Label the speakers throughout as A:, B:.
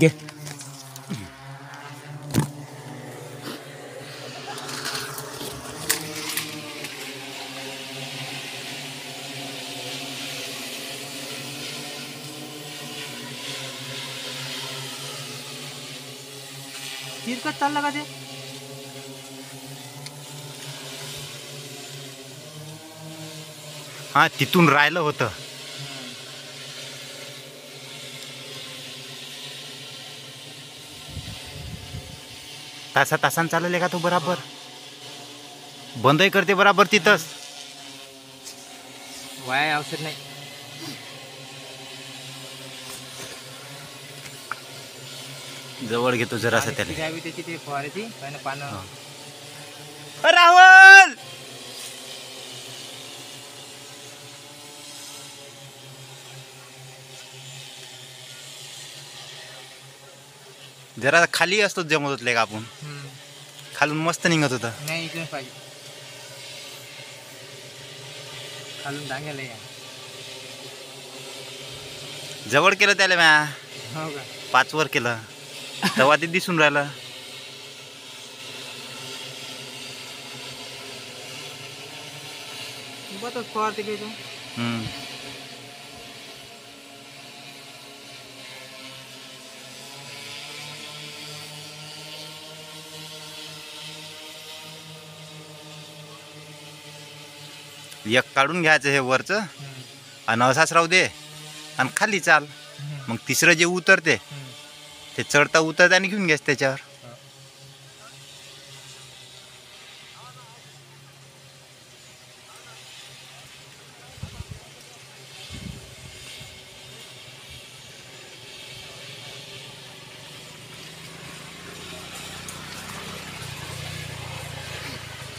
A: घे तिरकत चाललं का ते
B: हा तिथून राहिलं होतं. तासा तासान चालले का तो बराबर? बंदही करते बराबर तिथंच.
A: वाया औषध नाही.
B: जवळ घेतो जरासं त्याला
A: त्याची ते पानं.
B: राहुल! जरा खाली असतो जमत होतले का आपण. खालून मस्त निघत होता.
A: नाही इकडून पाहिजे. खालून
B: जवळ केलं त्याला म्या.
A: हो का?
B: पाच वर केलं. तेव्हा ते दिसून राहिलं.
A: बघतच फवारते काही तू
B: हम्म. एक काढून घ्यायचं हे वरचं. आणि असाच राहू दे. आणि खाली चाल. मग तिसरं जे उतरते ते चढता उतरता आणि घेऊन घ्यायचं त्याच्यावर.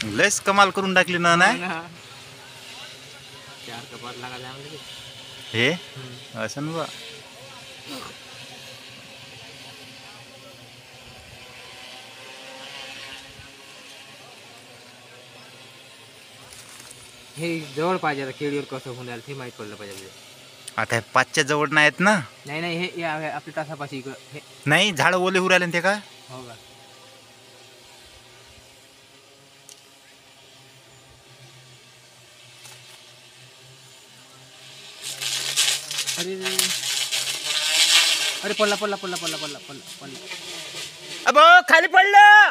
B: लयच कमाल करून टाकली ना नाही? हो
A: हे.
B: असं बा
A: हे जवळ पाहिजे आता केळीवर कसं होऊन राहिलं ते माहीत पडलं पाहिजे.
B: आता हे पाचच्या जवळ नाही आहेत ना?
A: नाही नाही हे या हे आपल्या तासापाशी इकडं हे
B: नाही झाड ओले होऊ राहिले ना ते काय?
A: हो का? अरे अरे पडला पडला पडला पडला पडला पडला पडला.
B: अबो खाली पडलं.